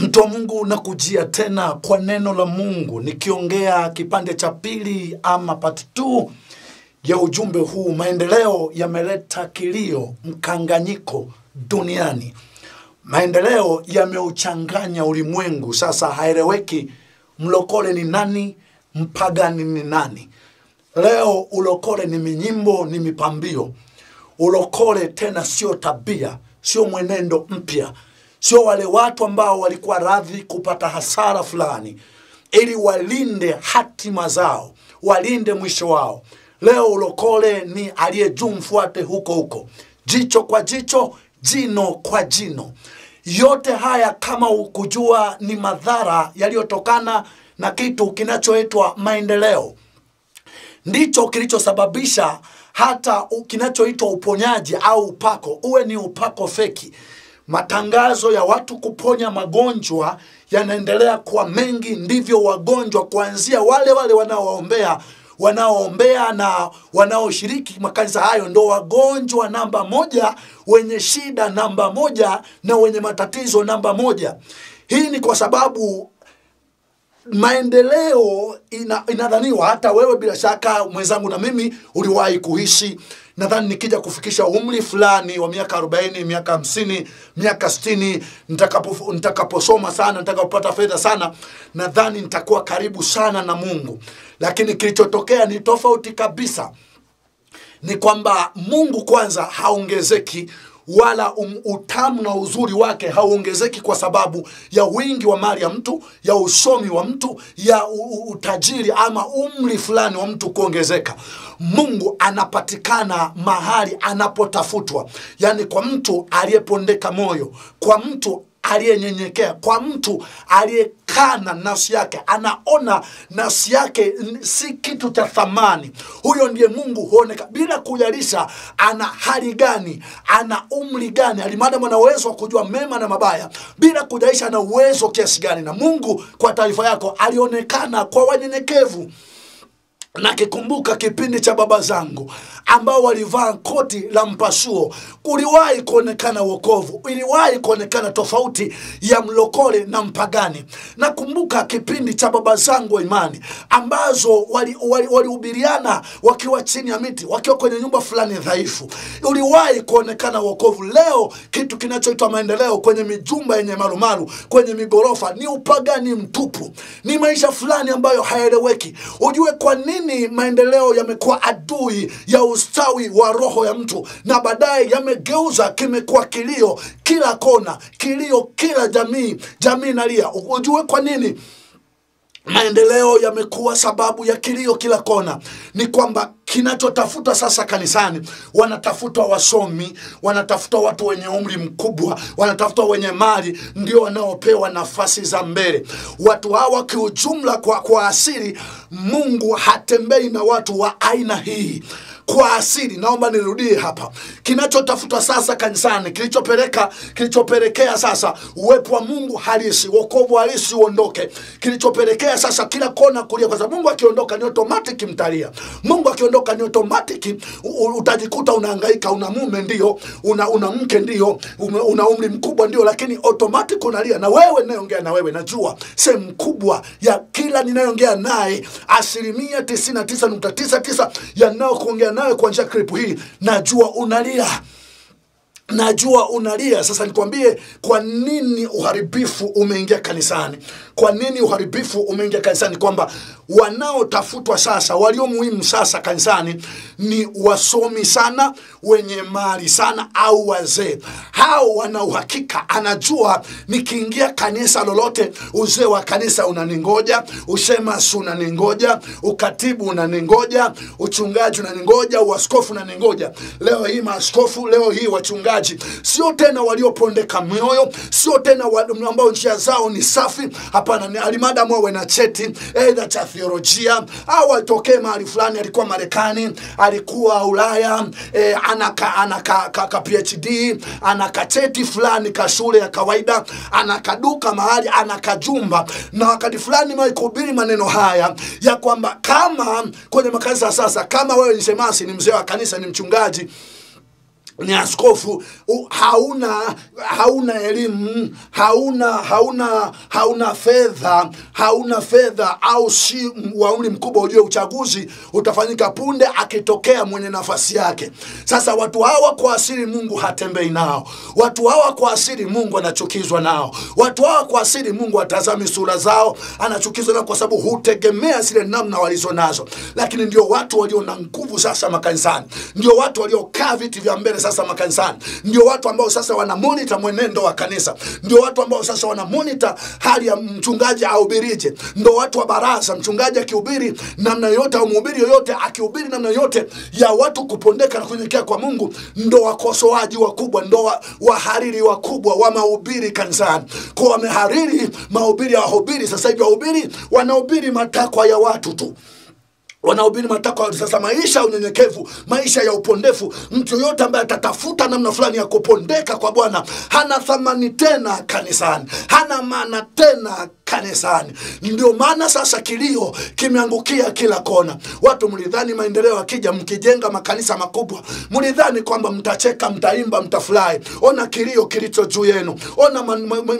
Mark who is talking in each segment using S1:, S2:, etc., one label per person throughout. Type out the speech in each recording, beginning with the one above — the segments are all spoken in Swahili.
S1: Mtu wa Mungu nakujia tena kwa neno la Mungu nikiongea kipande cha pili ama part 2 ya ujumbe huu. Maendeleo yameleta kilio, mkanganyiko duniani. Maendeleo yameuchanganya ulimwengu, sasa haeleweki mlokole ni nani, mpagani ni nani. Leo ulokole ni minyimbo, ni mipambio. Ulokole tena sio tabia, sio mwenendo mpya, sio wale watu ambao walikuwa radhi kupata hasara fulani ili walinde hatima zao, walinde mwisho wao. Leo ulokole ni aliye juu mfuate huko huko, jicho kwa jicho, jino kwa jino. Yote haya kama ukujua ni madhara yaliyotokana na kitu kinachoitwa maendeleo ndicho kilichosababisha hata kinachoitwa uponyaji au upako uwe ni upako feki. Matangazo ya watu kuponya magonjwa yanaendelea kuwa mengi, ndivyo wagonjwa kuanzia wale wale wanaoombea wanaoombea na wanaoshiriki makanisa hayo ndo wagonjwa namba moja, wenye shida namba moja na wenye matatizo namba moja. Hii ni kwa sababu maendeleo ina, inadhaniwa hata wewe bila shaka mwenzangu na mimi uliwahi kuishi. Nadhani nikija kufikisha umri fulani wa miaka 40 miaka 50 miaka 60 nitakapo nitakaposoma sana nitakapopata fedha sana nadhani nitakuwa karibu sana na mungu. Lakini kilichotokea ni tofauti kabisa. Ni kwamba mungu kwanza haongezeki wala um, utamu na uzuri wake hauongezeki kwa sababu ya wingi wa mali ya mtu ya usomi wa mtu ya utajiri ama umri fulani wa mtu kuongezeka. Mungu anapatikana mahali anapotafutwa. Yaani kwa mtu aliyepondeka moyo kwa mtu aliyenyenyekea kwa mtu aliyekana nafsi yake anaona nafsi yake si kitu cha thamani. Huyo ndiye mungu huoneka. Bila kujalisha ana hali gani ana umri gani alimadamu ana uwezo wa kujua mema na mabaya. Bila kujalisha ana uwezo kiasi gani. Na mungu kwa taarifa yako alionekana kwa wanyenyekevu nakikumbuka kipindi cha baba zangu ambao walivaa koti la mpasuo. Kuliwahi kuonekana wokovu iliwahi kuonekana tofauti ya mlokole na mpagani. Nakumbuka kipindi cha baba zangu wa imani ambazo walihubiriana wali, wali wakiwa chini ya miti wakiwa kwenye nyumba fulani dhaifu. Uliwahi kuonekana wokovu. Leo kitu kinachoitwa maendeleo kwenye mijumba yenye marumaru kwenye migorofa ni upagani mtupu. Ni maisha fulani ambayo haeleweki ujue kwa nini maendeleo yamekuwa adui ya ustawi wa roho ya mtu na baadaye yamegeuza kimekuwa kilio kila kona kilio kila jamii jamii nalia ujue kwa nini maendeleo yamekuwa sababu ya kilio kila kona. Ni kwamba kinachotafuta sasa kanisani wanatafuta wasomi wanatafuta watu wenye umri mkubwa wanatafuta wenye mali ndio wanaopewa nafasi za mbele. Watu hawa kiujumla kwa, kwa asili mungu hatembei na watu wa aina hii kwa asili. Naomba nirudie hapa. Kinachotafutwa sasa kanisani kilichopeleka kilichopelekea sasa uwepo wa mungu halisi wokovu halisi uondoke. Kilichopelekea sasa kila kona kulia kwa sababu mungu akiondoka ni automatic mtalia. Mungu akiondoka ni automatic utajikuta unahangaika una mume ndio una, una mke ndio una umri mkubwa ndio lakini automatic unalia. Na wewe nayeongea na wewe najua sehemu kubwa ya kila ninayoongea naye asilimia 99.99 yanayokuongea nawe kuanzia klipu hii najua unalia. Najua unalia. Sasa nikwambie kwa nini uharibifu umeingia kanisani? Kwa nini uharibifu umeingia kanisani? Kwamba wanaotafutwa sasa walio muhimu sasa kanisani ni wasomi sana wenye mali sana au wazee. Hao wana uhakika anajua nikiingia kanisa lolote uzee wa kanisa unaningoja ushemasi unaningoja ukatibu unaningoja uchungaji unaningoja uaskofu unaningoja. Leo hii maaskofu leo hii wachungaji. Sio tena waliopondeka mioyo sio tena ambao njia zao ni safi. Hapana ni alimadamu awe na cheti eidha cha theolojia au atokee mahali fulani alikuwa marekani alikuwa ulaya e, ana ka, ana ka, ka, ka phd ana kacheti fulani ka shule ya kawaida ana kaduka mahali ana kajumba na wakati fulani mewahi maneno haya ya kwamba kama kwenye makanisa sasa kama wewe ni shemasi ni mzee wa kanisa ni mchungaji ni askofu. Hauna hauna elimu hauna hauna hauna fedha hauna fedha au si wa umri mkubwa ujue uchaguzi utafanyika punde akitokea mwenye nafasi yake. Sasa watu hawa kwa asili mungu hatembei nao. Watu hawa kwa asili mungu anachukizwa nao. Watu hawa kwa asili mungu atazami sura zao anachukizwa nao kwa sababu hutegemea zile namna walizo nazo. Lakini ndio watu walio na nguvu sasa makanisani. Ndio watu waliokaa viti vya mbele sasa makanisani. Ndio watu ambao sasa wana monitor mwenendo wa kanisa. Ndio watu ambao sasa wana monitor hali ya mchungaji ahubirije. Ndio watu wa baraza mchungaji akihubiri namna yoyote au mhubiri yoyote akihubiri namna yoyote ya watu kupondeka na kunyenyekea kwa mungu ndo wakosoaji wakubwa ndo wa, wahariri wakubwa wa mahubiri kanisani. Kwa wamehariri mahubiri ya wahubiri. Sasa hivi wahubiri wanahubiri matakwa ya watu tu wanahubiri matakwa sasa maisha ya unyenyekevu maisha ya upondefu. Mtu yoyote ambaye atatafuta namna fulani ya kupondeka kwa bwana hana thamani tena kanisani hana maana tena kanisani. Ndio maana sasa kilio kimeangukia kila kona. Watu mlidhani maendeleo akija mkijenga makanisa makubwa mlidhani kwamba mtacheka mtaimba mtafurahi. Ona kilio kilicho juu yenu ona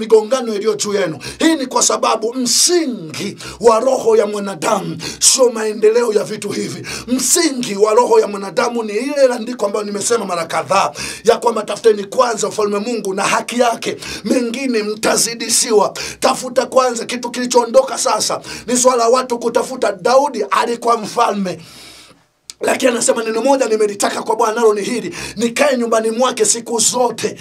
S1: migongano iliyo juu yenu. Hii ni kwa sababu msingi wa roho ya mwanadamu sio maendeleo ya vitu hivi. Msingi wa roho ya mwanadamu ni ile andiko ambayo nimesema mara kadhaa ya kwamba tafuteni kwanza ufalme mungu na haki yake mengine mtazidishiwa. Tafuta kwanza kitu kilichoondoka sasa. Ni swala la watu kutafuta daudi alikuwa mfalme. Lakini anasema neno moja nimelitaka kwa bwana nalo ni hili nikae nyumbani mwake siku zote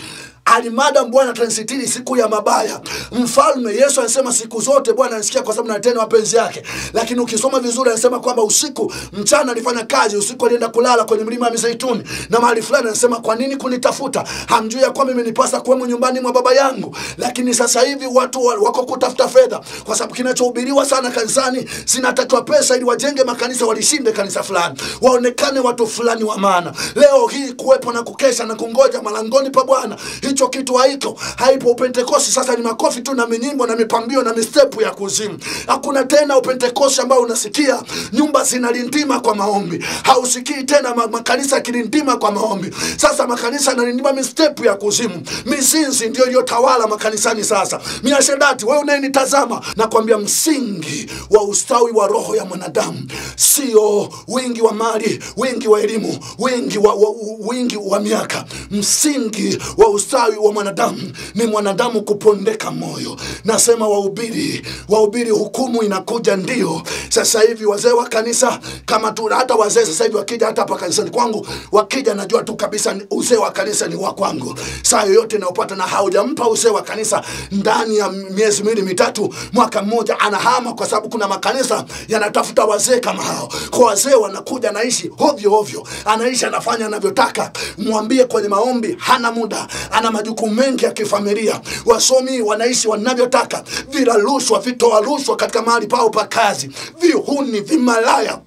S1: alimadam bwana atanisitiri siku ya mabaya. Mfalme yesu anasema siku zote bwana anasikia kwa sababu natenda mapenzi yake. Lakini ukisoma vizuri anasema kwamba usiku mchana alifanya kazi usiku alienda kulala kwenye mlima wa mizeituni. Na mahali fulani anasema kwa nini kunitafuta? Hamjui ya kwamba imenipasa kuwemo nyumbani mwa baba yangu. Lakini sasa hivi watu wako kutafuta fedha. Kwa sababu kinachohubiriwa sana kanisani zinatakiwa pesa ili wajenge makanisa walishinde kanisa fulani. Waonekane watu fulani wa maana. Leo hii kuwepo na kukesha na kungoja malangoni pa bwana. Hicho kitu haiko. Haipo upentekosti sasa ni makofi tu na minyimbo na mipambio na mistepu ya kuzimu. Hakuna tena upentekosti ambao unasikia nyumba zinalindima kwa maombi. Hausikii tena ma- makanisa yakilindima kwa maombi. Sasa makanisa yanalindima mistepu ya kuzimu. Mizinzi ndio iliyotawala makanisani sasa. Miashedati wewe unayenitazama nakwambia msingi wa ustawi wa roho ya mwanadamu. Sio wingi wa mali wingi wa elimu wingi wa, wa, wingi wa miaka. Msingi wa ustawi wa mwanadamu ni mwanadamu kupondeka moyo. Nasema wahubiri wahubiri hukumu inakuja ndio. Sasa hivi wazee wa kanisa kama tu hata wazee sasa hivi wakija hata hapa kanisani kwangu wakija najua tu kabisa uzee wa kanisa ni wa kwangu. Saa yoyote inayopata na haujampa uzee wa kanisa ndani ya miezi miwili mitatu mwaka mmoja anahama kwa sababu kuna makanisa yanatafuta wazee kama hao. Kwa wazee wanakuja naishi hovyo hovyo. Anaishi anafanya anavyotaka. Mwambie kwenye maombi hana muda. Ana majukumu mengi ya kifamilia. Wasomi wanaishi wanavyotaka. Vila rushwa vitoa rushwa katika mahali pao pa kazi. Vihuni vimalaya.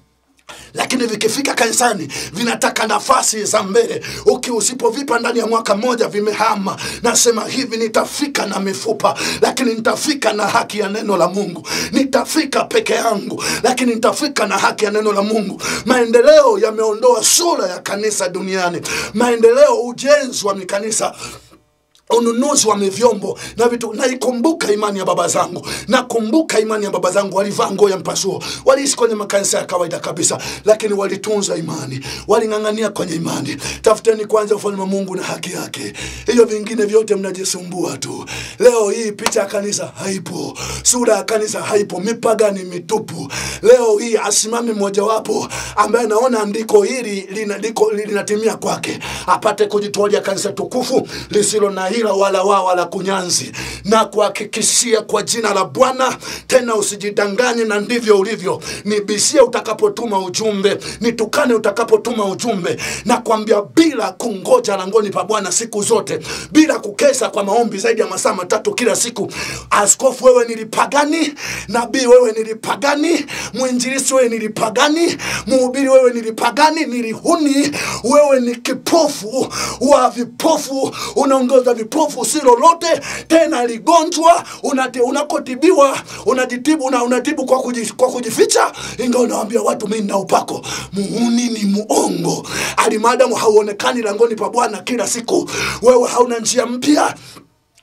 S1: Lakini vikifika kanisani vinataka nafasi za mbele. Uki usipovipa ndani ya mwaka mmoja vimehama. Nasema hivi nitafika na mifupa lakini nitafika na haki ya neno la mungu. Nitafika peke yangu lakini nitafika na haki ya neno la mungu. Maendeleo yameondoa sura ya kanisa duniani. Maendeleo ujenzi wa mikanisa ununuzi wa vyombo na vitu. Naikumbuka imani ya baba zangu. Nakumbuka imani ya baba zangu. Walivaa nguo ya mpasuo. Waliishi kwenye makanisa ya kawaida kabisa lakini walitunza imani. Waling'ang'ania kwenye imani. Tafuteni kwanza ufalme wa mungu na haki yake. Hiyo vingine vyote mnajisumbua tu. Leo hii picha ya kanisa haipo. Sura ya kanisa haipo. Mipagani mitupu. Leo hii asimami mmojawapo ambaye anaona andiko hili linatimia kwake. Apate kujitwalia kanisa tukufu lisilo na hila wala waa wala kunyanzi. Na kuhakikishia kwa jina la bwana tena usijidanganye na ndivyo ulivyo. Nibishie utakapotuma ujumbe nitukane utakapotuma ujumbe. Na kwambia bila kungoja langoni pa bwana siku zote bila kukesa kwa maombi zaidi ya masaa matatu kila siku. Askofu wewe nilipagani nabii wewe nilipagani mwinjilisi wewe nilipagani mhubiri wewe nilipagani nilihuni wewe ni kipofu wa vipofu unaongoza lipofu si lolote tena ligonjwa unate, unakotibiwa unajitibu una, unatibu kwa, kuji, kwa kujificha. Inga unawambia watu mi nina upako. Muuni ni muongo. Alimadamu hauonekani langoni pa bwana kila siku. Wewe hauna njia mpya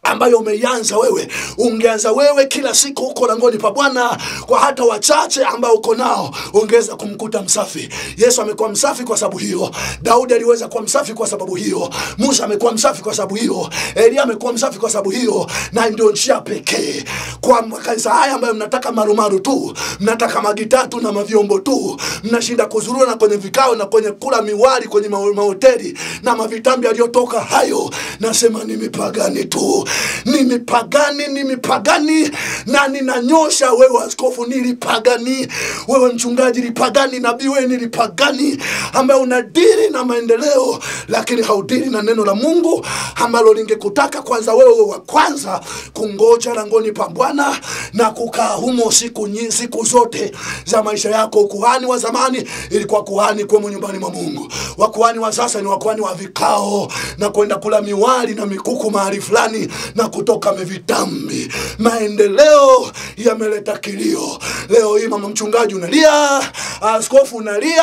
S1: ambayo umeianza wewe. Ungeanza wewe kila siku huko langoni pa bwana kwa hata wachache ambao uko nao ungeweza kumkuta msafi. Yesu amekuwa msafi kwa sababu hiyo. Daudi aliweza kuwa msafi kwa sababu hiyo. Musa amekuwa msafi kwa sababu hiyo. Elia amekuwa msafi kwa sababu hiyo. Na ndio njia pekee. Kwa makanisa haya ambayo mnataka marumaru tu mnataka magitatu na mavyombo tu mnashinda kuzurura na kwenye vikao na kwenye kula miwali kwenye ma- mahoteli na mavitambi aliyotoka hayo nasema ni mipagani tu ni mipagani ni mipagani na ninanyosha wewe askofu nilipagani wewe mchungaji lipagani. Nabii wewe nilipagani ambaye unadiri na maendeleo lakini haudiri na neno la mungu ambalo lingekutaka kwanza wewe wa kwanza kungoja langoni pa bwana na kukaa humo siku nyi, siku zote za maisha yako. Ukuhani wa zamani ilikuwa kuhani kwemo nyumbani mwa mungu. Wakuhani wa sasa ni wakuhani wa vikao na kwenda kula miwali na mikuku mahali fulani na kutoka mevitambi maendeleo yameleta kilio. Leo hii mama mchungaji unalia askofu unalia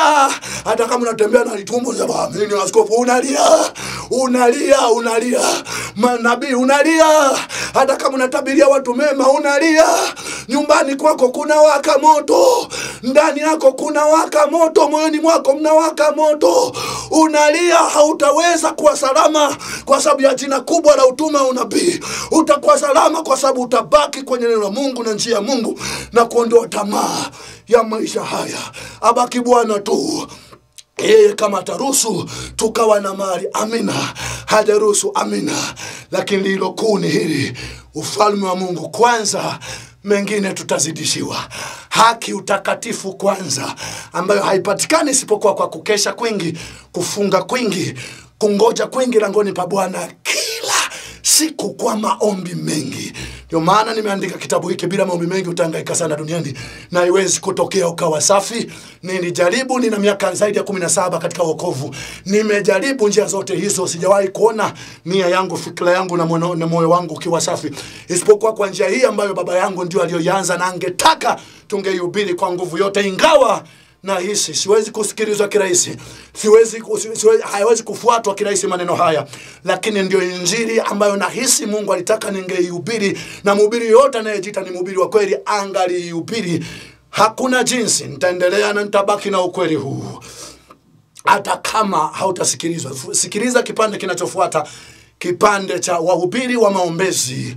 S1: hata kama unatembea na litumbo za baamini, askofu unalia unalia unalia. Manabii unalia hata kama unatabiria watu mema unalia. Nyumbani kwako kuna waka moto ndani yako kuna waka moto moyoni mwako mna waka moto. Unalia hautaweza kuwa salama kwa sababu ya jina kubwa la utuma unabii. Utakuwa salama kwa sababu utabaki kwenye neno la mungu na njia ya mungu na kuondoa tamaa ya maisha haya. Abaki bwana tu. Yeye kama ataruhusu tukawa na mali. Amina. Hajaruhusu amina. Lakini lilo kuu ni hili. Ufalme wa mungu kwanza mengine tutazidishiwa haki utakatifu kwanza ambayo haipatikani isipokuwa kwa kukesha kwingi kufunga kwingi kungoja kwingi langoni pa bwana kila siku kwa maombi mengi ndio maana nimeandika kitabu hiki bila maombi mengi utahangaika sana duniani. Na iwezi kutokea ukawa safi. Nilijaribu nina miaka zaidi ya kumi na saba katika wokovu. Nimejaribu njia zote hizo sijawahi kuona nia yangu fikira yangu na moyo na moyo wangu ukiwa safi. Isipokuwa kwa njia hii ambayo baba yangu ndio aliyoianza na angetaka tungeihubiri kwa nguvu yote ingawa nahisi siwezi kusikilizwa kirahisi. Siwezi, siwezi haiwezi kufuatwa kirahisi maneno haya. Lakini ndio injili ambayo nahisi mungu alitaka ningeihubiri. Na mhubiri yote anayejiita ni mhubiri wa kweli angaliihubiri hakuna jinsi nitaendelea na nitabaki na ukweli huu. Hata kama hautasikilizwa sikiliza kipande kinachofuata. Kipande cha wahubiri wa maombezi.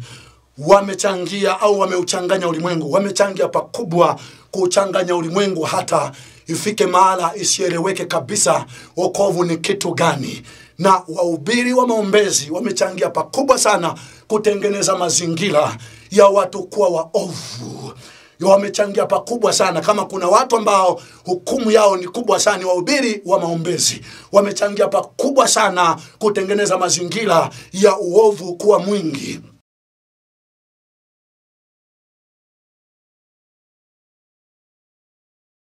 S1: Wamechangia au wameuchanganya ulimwengu. Wamechangia pakubwa kuchanganya ulimwengu hata ifike mahala isieleweke kabisa wokovu ni kitu gani? Na waubiri wa maombezi wamechangia pakubwa sana kutengeneza mazingira ya watu kuwa waovu. Wamechangia pakubwa sana. Kama kuna watu ambao hukumu yao ni kubwa sana ni waubiri wa maombezi. Wamechangia pakubwa sana kutengeneza mazingira ya uovu kuwa mwingi